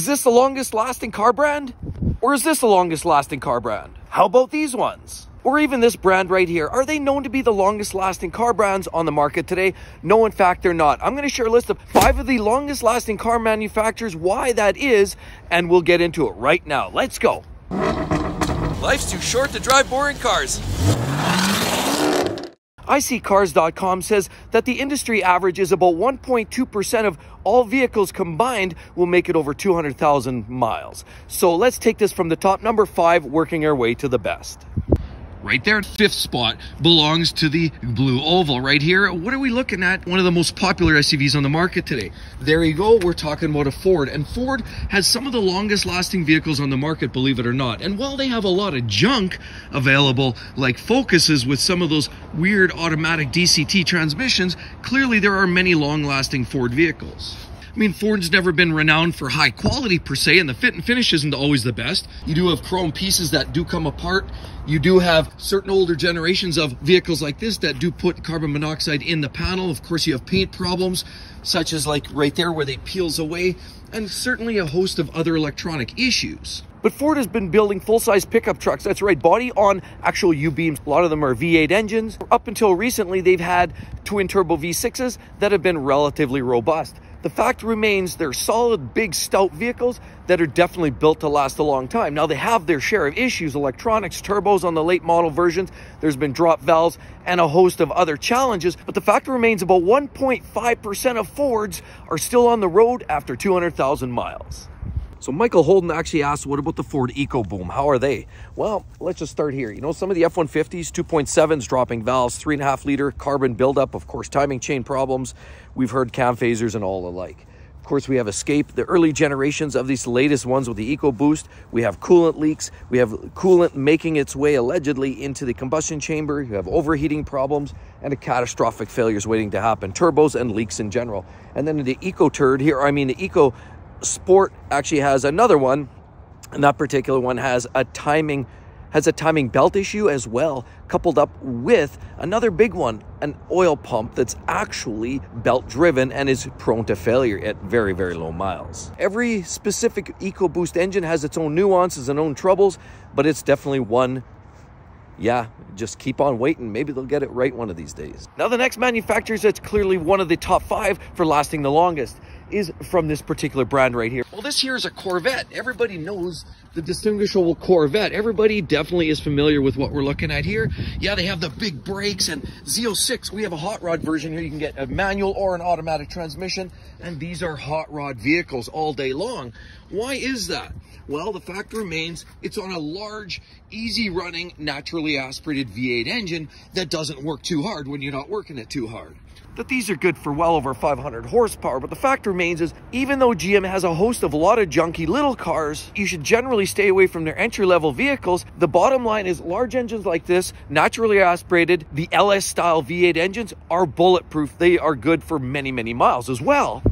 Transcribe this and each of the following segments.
Is this the longest lasting car brand? Or is this the longest lasting car brand? How about these ones? Or even this brand right here. Are they known to be the longest lasting car brands on the market today? No, in fact, they're not. I'm going to share a list of five of the longest lasting car manufacturers, why that is, and we'll get into it right now. Let's go. Life's too short to drive boring cars. iSeeCars.com says that the industry average is about 1.2% of all vehicles combined will make it over 200,000 miles. So let's take this from the top, number five, working our way to the best right there. Fifth spot belongs to the Blue Oval right here. What are we looking at? One of the most popular SUVs on the market today. There you go. We're talking about a Ford. And Ford has some of the longest lasting vehicles on the market, believe it or not. And while they have a lot of junk available, like Focuses with some of those weird automatic DCT transmissions, clearly there are many long lasting Ford vehicles. I mean, Ford's never been renowned for high quality per se, and the fit and finish isn't always the best. You do have chrome pieces that do come apart. You do have certain older generations of vehicles like this that do put carbon monoxide in the panel. Of course, you have paint problems, such as like right there where they peels away, and certainly a host of other electronic issues. But Ford has been building full-size pickup trucks. That's right, body on actual U-beams. A lot of them are V8 engines. Up until recently, they've had twin turbo V6s that have been relatively robust. The fact remains they're solid, big, stout vehicles that are definitely built to last a long time. Now, they have their share of issues, electronics, turbos on the late model versions. There's been drop valves and a host of other challenges, but the fact remains about 1.5% of Fords are still on the road after 200,000 miles. So Michael Holden actually asked, what about the Ford EcoBoost? How are they? Well, let's just start here. You know, some of the F-150s, 2.7s dropping valves, three and a half liter carbon buildup, of course, timing chain problems. We've heard cam phasers and all alike. Of course, we have Escape, the early generations of these latest ones with the EcoBoost. We have coolant leaks. We have coolant making its way allegedly into the combustion chamber. You have overheating problems and a catastrophic failures waiting to happen. Turbos and leaks in general. And then the Eco Turd here, I mean the Eco Sport actually has another one, and that particular one has a timing has a timing belt issue as well, coupled up with another big one, an oil pump that's actually belt driven and is prone to failure at very, very low miles. Every specific EcoBoost engine has its own nuances and own troubles, but it's definitely one yeah, just keep on waiting. Maybe they'll get it right one of these days. Now, the next manufacturer that's clearly one of the top five for lasting the longest is from this particular brand right here. Well, this here is a Corvette. Everybody knows the distinguishable Corvette. Everybody definitely is familiar with what we're looking at here. Yeah, they have the big brakes and Z06. We have a hot rod version here. You can get a manual or an automatic transmission. And these are hot rod vehicles all day long. Why is that? Well, the fact remains it's on a large, easy running, naturally aspirated V8 engine that doesn't work too hard when you're not working it too hard that these are good for well over 500 horsepower, but the fact remains is even though GM has a host of a lot of junky little cars, you should generally stay away from their entry-level vehicles. The bottom line is large engines like this, naturally aspirated, the LS style V8 engines are bulletproof. They are good for many, many miles as well.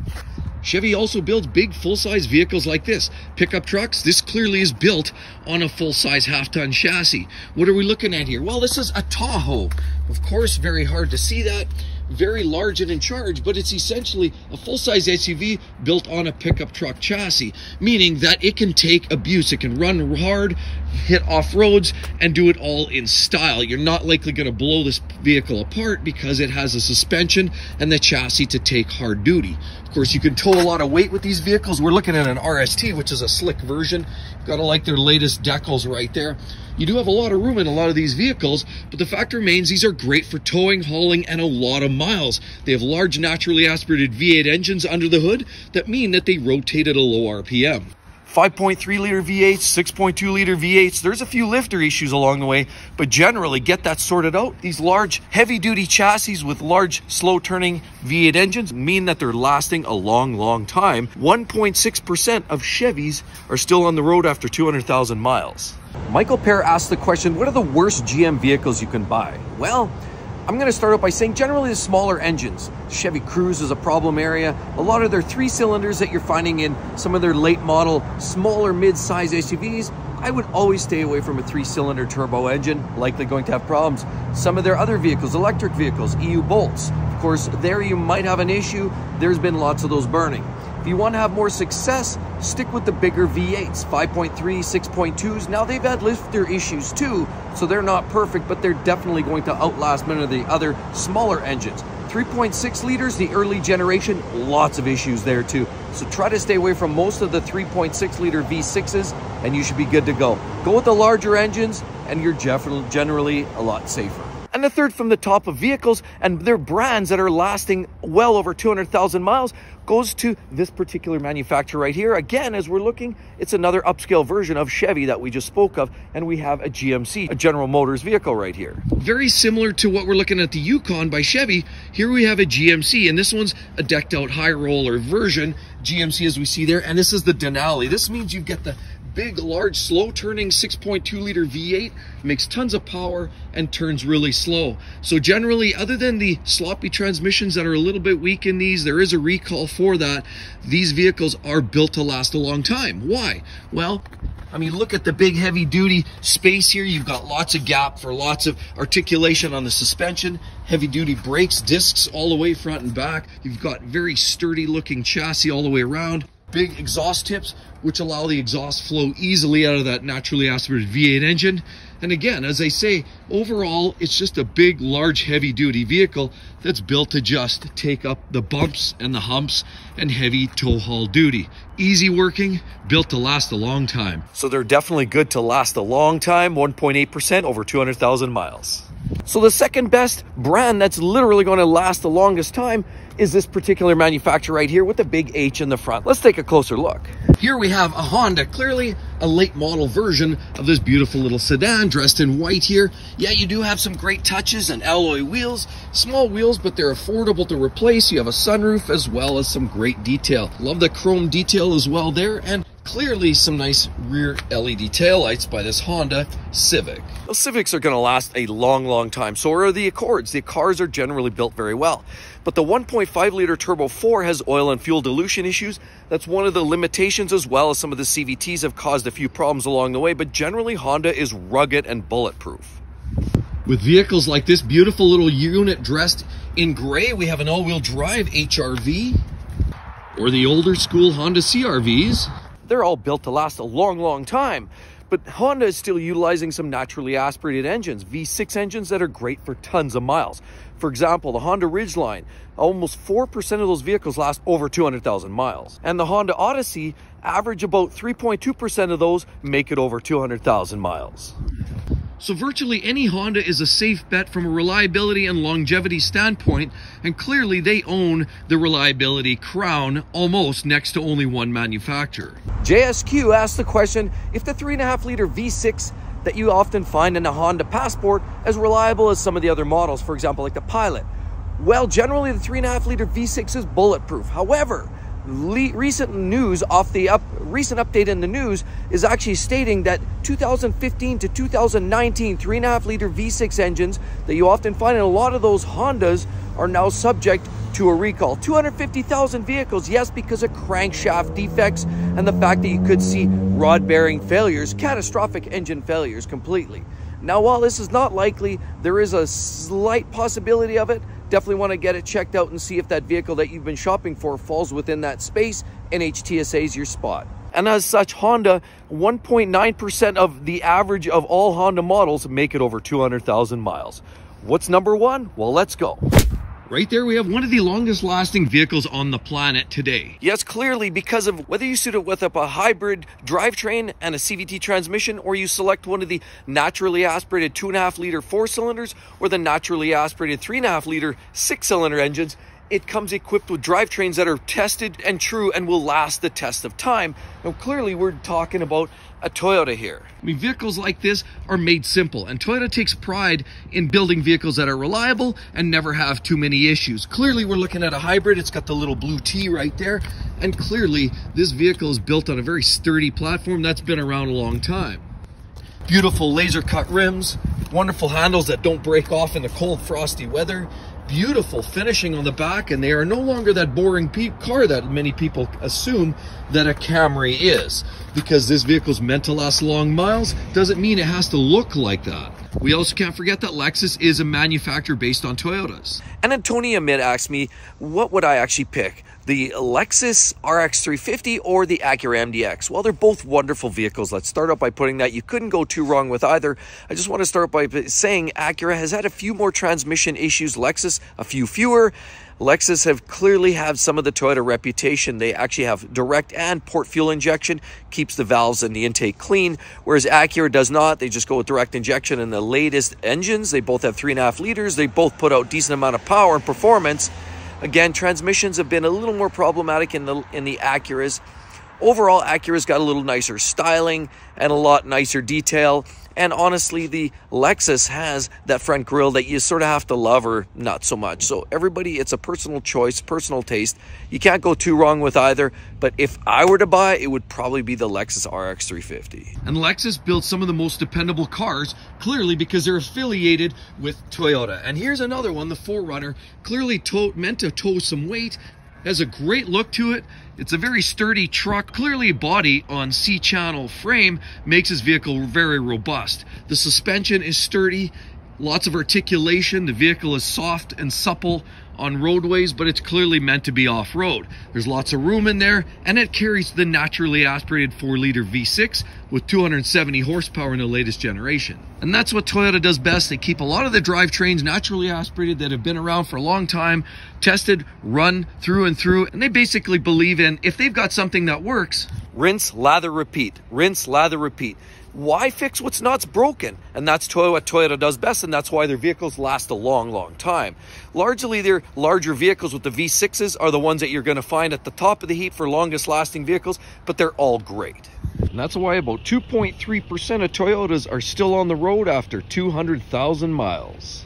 Chevy also builds big full-size vehicles like this. Pickup trucks, this clearly is built on a full-size half-ton chassis. What are we looking at here? Well, this is a Tahoe. Of course, very hard to see that very large and in charge, but it's essentially a full-size SUV built on a pickup truck chassis, meaning that it can take abuse. It can run hard, hit off roads, and do it all in style. You're not likely going to blow this vehicle apart because it has a suspension and the chassis to take hard duty. Of course, you can tow a lot of weight with these vehicles. We're looking at an RST, which is a slick version. Gotta like their latest decals right there. You do have a lot of room in a lot of these vehicles, but the fact remains these are great for towing, hauling, and a lot of miles. They have large naturally aspirated V8 engines under the hood that mean that they rotate at a low RPM. 5.3 liter V8s, 6.2 liter V8s. There's a few lifter issues along the way, but generally get that sorted out. These large heavy duty chassis with large slow turning V8 engines mean that they're lasting a long, long time. 1.6% of Chevys are still on the road after 200,000 miles. Michael Pear asked the question, what are the worst GM vehicles you can buy? Well, I'm going to start out by saying generally the smaller engines. Chevy Cruze is a problem area. A lot of their three cylinders that you're finding in some of their late model, smaller mid-size SUVs, I would always stay away from a three cylinder turbo engine, likely going to have problems. Some of their other vehicles, electric vehicles, EV Bolts, of course, there you might have an issue. There's been lots of those burning. You want to have more success, stick with the bigger V8s, 5.3, 6.2s. Now they've had lifter issues too, so they're not perfect, but they're definitely going to outlast many of the other smaller engines. 3.6 liters, the early generation, lots of issues there too. So try to stay away from most of the 3.6 liter V6s and you should be good to go. Go with the larger engines and you're generally a lot safer. And the third from the top of vehicles and their brands that are lasting well over 200,000 miles goes to this particular manufacturer right here. Again, as we're looking, it's another upscale version of Chevy that we just spoke of, and we have a GMC, a General Motors vehicle right here. Very similar to what we're looking at the Yukon by Chevy, here we have a GMC, and this one's a decked out high roller version, GMC as we see there, and this is the Denali. This means you get the big, large, slow turning 6.2 liter V8, makes tons of power and turns really slow. So generally, other than the sloppy transmissions that are a little bit weak in these, there is a recall for that. These vehicles are built to last a long time. Why? Well, I mean, look at the big heavy duty space here. You've got lots of gap for lots of articulation on the suspension, heavy duty brakes, discs all the way front and back. You've got very sturdy looking chassis all the way around big exhaust tips, which allow the exhaust flow easily out of that naturally aspirated V8 engine. And again, as I say, overall, it's just a big, large, heavy duty vehicle that's built to just take up the bumps and the humps and heavy tow haul duty. Easy working, built to last a long time. So they're definitely good to last a long time, 1.8% over 200,000 miles. So the second best brand that's literally going to last the longest time is this particular manufacturer right here with the big H in the front. Let's take a closer look. Here we have a Honda, clearly a late model version of this beautiful little sedan dressed in white here. Yeah, you do have some great touches and alloy wheels, small wheels, but they're affordable to replace. You have a sunroof as well as some great detail. Love the chrome detail as well there. And Clearly some nice rear LED taillights by this Honda Civic. Those Civics are going to last a long, long time. So are the Accords. The cars are generally built very well. But the 1.5 liter Turbo 4 has oil and fuel dilution issues. That's one of the limitations as well as some of the CVTs have caused a few problems along the way. But generally Honda is rugged and bulletproof. With vehicles like this beautiful little unit dressed in gray, we have an all-wheel drive HRV or the older school Honda CRVs. They're all built to last a long, long time. But Honda is still utilizing some naturally aspirated engines, V6 engines that are great for tons of miles. For example, the Honda Ridgeline, almost 4% of those vehicles last over 200,000 miles. And the Honda Odyssey, average about 3.2% of those make it over 200,000 miles. So virtually any Honda is a safe bet from a reliability and longevity standpoint, and clearly they own the reliability crown almost next to only one manufacturer. JSQ asked the question, if the 3.5 liter V6 that you often find in a Honda Passport as reliable as some of the other models, for example, like the Pilot? Well, generally the 3.5 liter V6 is bulletproof. However, recent news off the up recent update in the news is actually stating that 2015 to 2019 three and a half liter V6 engines that you often find in a lot of those Hondas are now subject to a recall. 250,000 vehicles, yes, because of crankshaft defects and the fact that you could see rod bearing failures, catastrophic engine failures completely. Now, while this is not likely, there is a slight possibility of it definitely want to get it checked out and see if that vehicle that you've been shopping for falls within that space. NHTSA is your spot. And as such, Honda, 1.9% of the average of all Honda models make it over 200,000 miles. What's number one? Well, let's go. Right there, we have one of the longest lasting vehicles on the planet today. Yes, clearly because of whether you suit it with a hybrid drivetrain and a CVT transmission, or you select one of the naturally aspirated two and a half liter four cylinders or the naturally aspirated three and a half liter six cylinder engines, it comes equipped with drivetrains that are tested and true and will last the test of time. Now, clearly, we're talking about a Toyota here. I mean, vehicles like this are made simple, and Toyota takes pride in building vehicles that are reliable and never have too many issues. Clearly, we're looking at a hybrid. It's got the little blue T right there, and clearly, this vehicle is built on a very sturdy platform that's been around a long time. Beautiful laser cut rims, wonderful handles that don't break off in the cold, frosty weather, beautiful finishing on the back and they are no longer that boring car that many people assume that a Camry is. Because this vehicle is meant to last long miles doesn't mean it has to look like that. We also can't forget that Lexus is a manufacturer based on Toyotas. And Antonia Mid asked me, what would I actually pick? The Lexus RX 350 or the Acura MDX? Well, they're both wonderful vehicles. Let's start out by putting that. You couldn't go too wrong with either. I just want to start by saying Acura has had a few more transmission issues, Lexus a few fewer. Lexus have clearly have some of the Toyota reputation. They actually have direct and port fuel injection, keeps the valves and the intake clean, whereas Acura does not. They just go with direct injection in the latest engines. They both have three and a half liters. They both put out decent amount of power and performance. Again, transmissions have been a little more problematic in the in the Acuras. Overall, Acura's got a little nicer styling and a lot nicer detail. And honestly, the Lexus has that front grille that you sort of have to love or not so much. So everybody, it's a personal choice, personal taste. You can't go too wrong with either. But if I were to buy, it would probably be the Lexus RX 350. And Lexus builds some of the most dependable cars, clearly because they're affiliated with Toyota. And here's another one, the 4Runner, clearly meant to tow some weight, has a great look to it. It's a very sturdy truck, clearly body on C-channel frame makes this vehicle very robust. The suspension is sturdy, lots of articulation. The vehicle is soft and supple on roadways, but it's clearly meant to be off-road. There's lots of room in there, and it carries the naturally aspirated 4-liter V6 with 270 horsepower in the latest generation. And that's what Toyota does best. They keep a lot of the drivetrains naturally aspirated that have been around for a long time, tested, run through and through, and they basically believe in if they've got something that works, rinse, lather, repeat, rinse, lather, repeat. Why fix what's not broken? And that's what Toyota does best, and that's why their vehicles last a long, long time. Largely, their larger vehicles with the V6s are the ones that you're going to find at the top of the heap for longest lasting vehicles, but they're all great. And that's why about 2.3% of Toyotas are still on the road after 200,000 miles.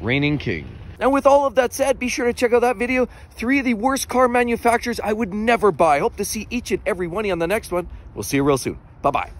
Reigning King. Now with all of that said, be sure to check out that video. Three of the worst car manufacturers I would never buy. Hope to see each and every one of you on the next one. We'll see you real soon. Bye-bye.